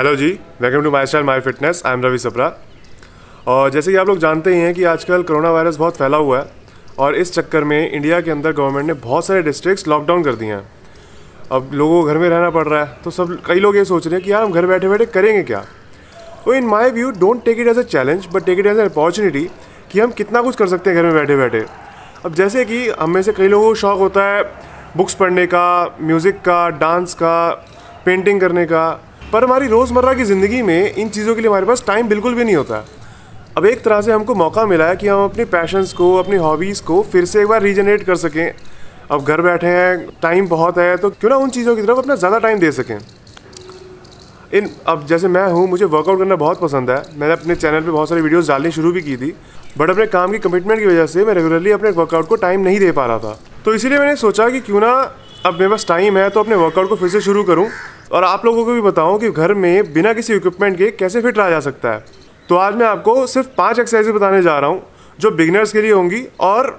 Hello ji welcome to my style my fitness I am Ravi Sapra और जैसे कि आप लोग जानते ही हैं कि आजकल कोरोना वायरस बहुत फैला हुआ है और इस चक्कर में इंडिया के अंदर गवर्नमेंट ने बहुत सारे डिस्ट्रिक्ट्स लॉकडाउन कर दिए हैं। अब लोगों को घर में रहना पड़ रहा है तो सब, कई लोग ये सोच रहे हैं कि यार हम घर बैठे बैठे करेंगे क्या? तो in my view don't take it as a challenge but take it as a opportunity कि हम कितना कुछ कर सकते हैं घर में बैठे बैठे अब जैसे कि हम में से कई लोगों को शौक होता है बुक्स पढ़ने का म्यूज़िक का डांस का पेंटिंग करने का। पर हमारी रोज़मर्रा की ज़िंदगी में इन चीज़ों के लिए हमारे पास टाइम बिल्कुल भी नहीं होता। अब एक तरह से हमको मौका मिला है कि हम अपने पैशंस को, अपनी हॉबीज़ को फिर से एक बार रीजनरेट कर सकें। अब घर बैठे हैं टाइम बहुत है तो क्यों ना उन चीज़ों की तरफ़ अपना ज़्यादा टाइम दे सकें। इन, अब जैसे मैं हूँ, मुझे वर्कआउट करना बहुत पसंद है। मैंने अपने चैनल पे बहुत सारी वीडियोस डालनी शुरू भी की थी। बट अपने काम की कमिटमेंट की वजह से मैं रेगुलरली अपने वर्कआउट को टाइम नहीं दे पा रहा था। तो इसीलिए मैंने सोचा कि क्यों ना, अब मेरे पास टाइम है तो अपने वर्कआउट को फिर से शुरू करूँ। और आप लोगों को भी बताऊँ कि घर में बिना किसी इक्विपमेंट के कैसे फिट रहा जा सकता है। तो आज मैं आपको सिर्फ़ पाँच एक्सरसाइजेज बताने जा रहा हूँ, जो बिगनर्स के लिए होंगी और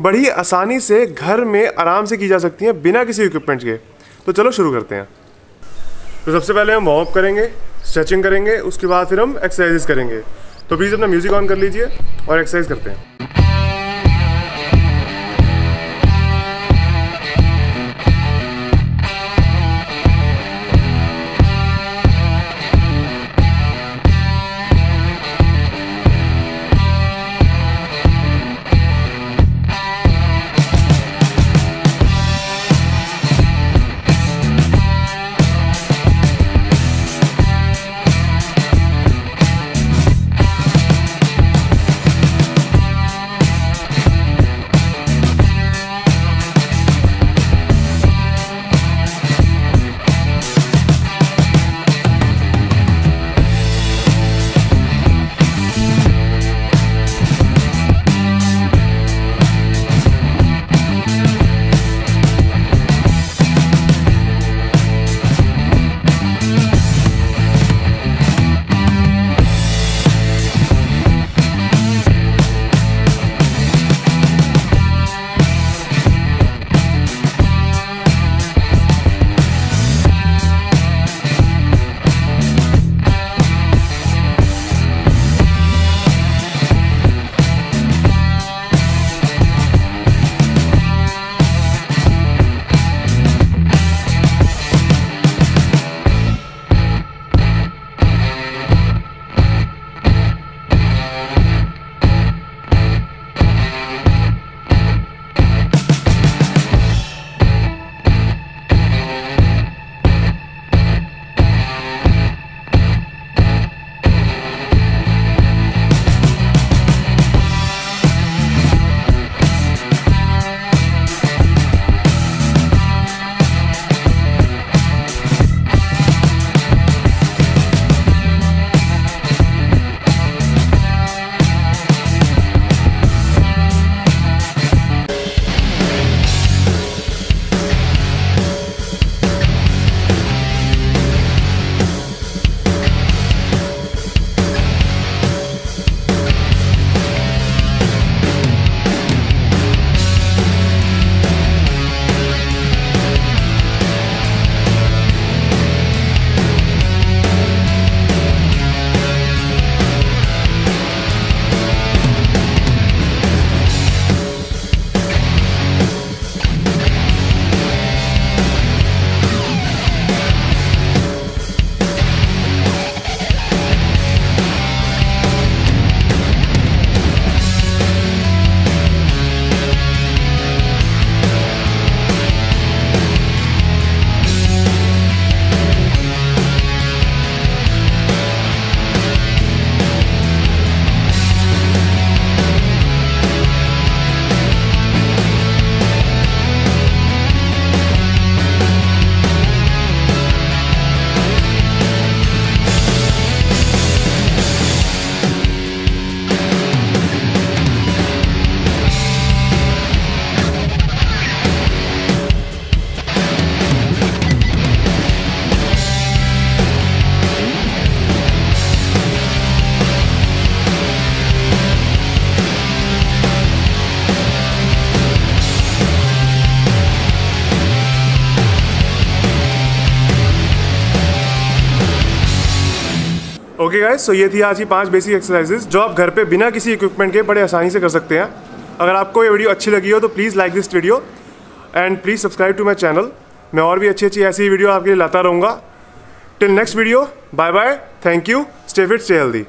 बड़ी आसानी से घर में आराम से की जा सकती हैं बिना किसी इक्विपमेंट के। तो चलो शुरू करते हैं। तो सबसे पहले हम वार्म करेंगे स्ट्रेचिंग करेंगे, उसके बाद फिर हम एक्सरसाइजेस करेंगे। तो प्लीज़ अपना म्यूज़िक ऑन कर लीजिए और एक्सरसाइज करते हैं। ओके गाइस सो ये थी आज की पाँच बेसिक एक्सरसाइजेज जो आप घर पे बिना किसी इक्विपमेंट के बड़े आसानी से कर सकते हैं। अगर आपको ये वीडियो अच्छी लगी हो तो please like this video and please subscribe to my channel मैं और भी अच्छी अच्छी ऐसी वीडियो आपके लिए लाता रहूँगा। Till next video bye bye thank you stay fit stay healthy